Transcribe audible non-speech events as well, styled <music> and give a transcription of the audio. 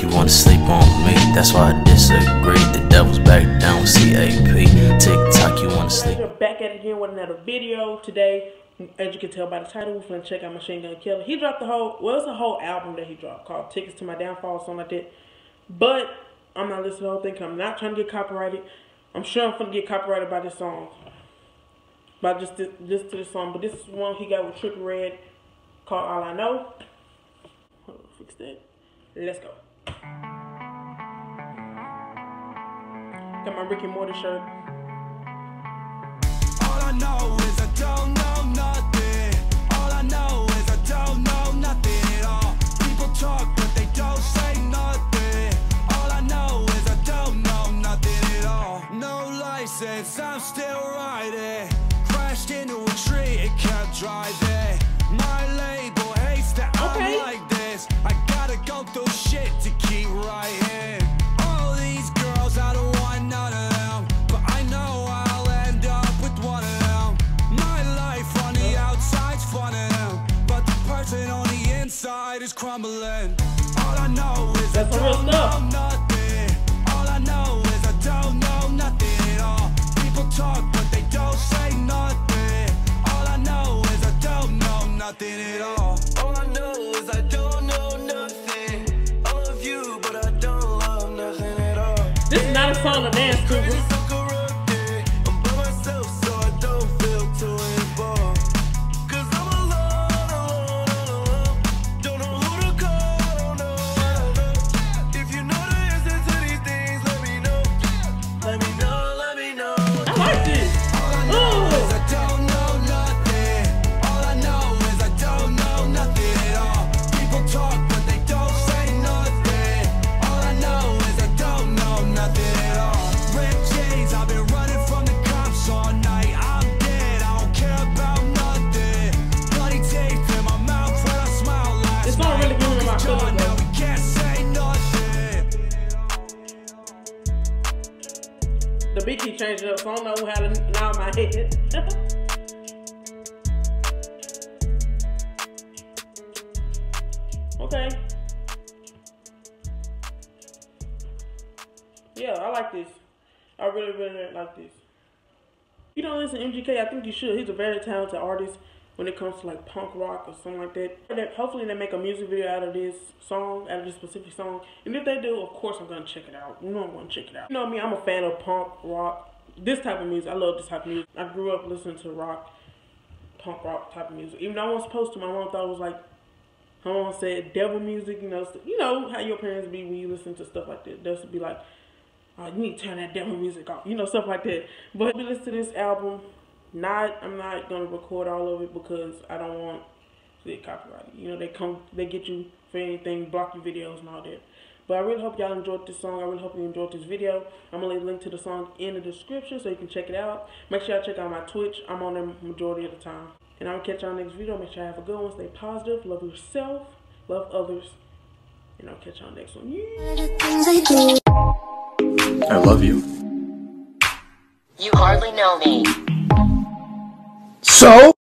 You wanna sleep on me. That's why I disagree. The devil's back down CAP. TikTok, you wanna sleep. We're back at it again with another video today. As you can tell by the title, we're gonna check out Machine Gun Kelly. He dropped the whole, well, it's a whole album that he dropped called Tickets to My Downfall, or something like that. But I'm not listening to the whole thing. I'm not trying to get copyrighted. I'm sure I'm gonna get copyrighted by this song, by just this, this to this song. But this is one he got with Trippie Redd called All I Know. Fix that. Let's go. Got my Rick and Morty shirt. All I know is I don't know nothing. All I know is I don't know nothing at all. People talk, but they don't say nothing. All I know is I don't know nothing at all. No license, I'm still riding. Crashed into a tree and kept driving. My label inside is crumbling. All I know is That's I don't know nothing. All I know is I don't know nothing at all. People talk, but they don't say nothing. All I know is I don't know nothing at all. All I know is I don't know nothing. I love you, but I don't love nothing at all. This is not a song to dance to. The beat keep changing up, so I don't know how to nod my head. <laughs> okay. Yeah, I like this. I really, really like this. You don't listen to MGK, I think you should. He's a very talented artist when it comes to like punk rock or something like that. Hopefully they make a music video out of this song, out of this specific song. And if they do, of course I'm gonna check it out. You know I'm gonna check it out. You know I me, I'm a fan of punk rock. This type of music. I love this type of music. I grew up listening to rock, punk rock type of music. Even though I wasn't supposed to, my mom thought it was like my mom said devil music, you know, you know how your parents be when you listen to stuff like that. They'll be like, oh, you need to turn that devil music off, you know, stuff like that. But we listen to this album. Not, I'm not gonna record all of it because I don't want to get copyrighted. You know, they come, they get you for anything, block your videos and all that. But I really hope y'all enjoyed this song. I really hope you enjoyed this video. I'm gonna leave a link to the song in the description so you can check it out. Make sure y'all check out my Twitch. I'm on there majority of the time. And I'm gonna catch y'all next video. Make sure y'all have a good one. Stay positive. Love yourself. Love others. And I'll catch y'all next one. Yeah. I love you. You hardly know me. So?